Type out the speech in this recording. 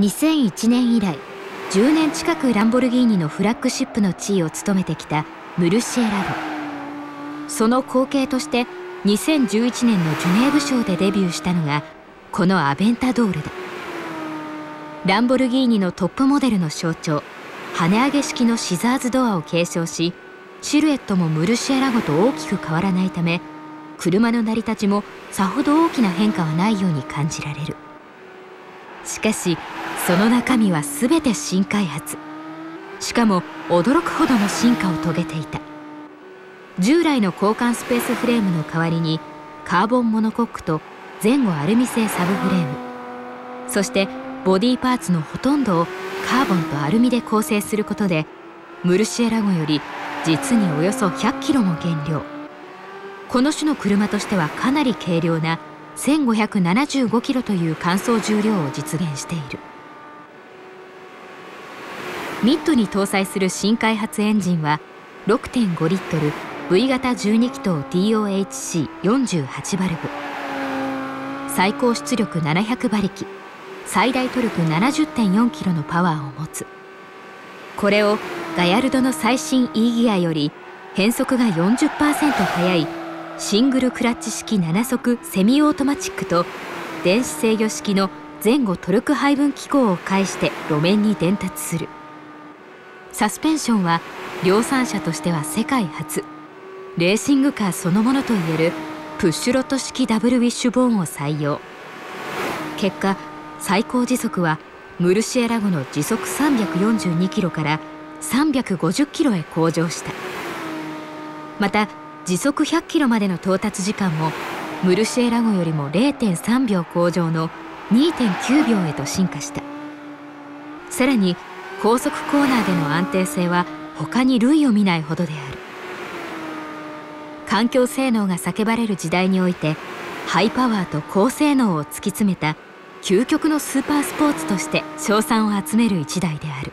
2001年以来10年近くランボルギーニのフラッグシップの地位を務めてきたムルシエラドその後継として2011年のジュネーブ賞でデビューしたのがこのアベンタドールだ。ランボルギーニのトップモデルの象徴跳ね上げ式のシザーズドアを継承しシルエットもムルシエラゴと大きく変わらないため車の成り立ちもさほど大きな変化はないように感じられる。しかしその中身は全て新開発。しかも驚くほどの進化を遂げていた。従来の交換スペースフレームの代わりにカーボンモノコックと前後アルミ製サブフレーム。そしてボディパーツのほとんどをカーボンとアルミで構成することでムルシエラゴより実におよそ100キロも減量。この種の車としてはかなり軽量な1575キロという乾燥重量を実現している。ミッドに搭載する新開発エンジンは6.5リットル V 型12気筒 DOHC48 バルブ。最高出力700馬力。最大トルク70.4キロのパワーを持つ。これをガヤルドの最新 E ギアより変速が40%速いシングルクラッチ式7速セミオートマチックと電子制御式の前後トルク配分機構を介して路面に伝達する。サスペンションは量産車としては世界初。レーシングカーそのものといえるプッシュロット式ダブルウィッシュボーンを採用。結果最高時速はムルシエラゴの時速342キロから350キロへ向上した。また時速100キロまでの到達時間もムルシエラゴよりも0.3秒向上の2.9秒へと進化した。さらに高速コーナーでの安定性は他に類を見ないほどである。環境性能が叫ばれる時代においてハイパワーと高性能を突き詰めた究極のスーパースポーツとして称賛を集める一台である。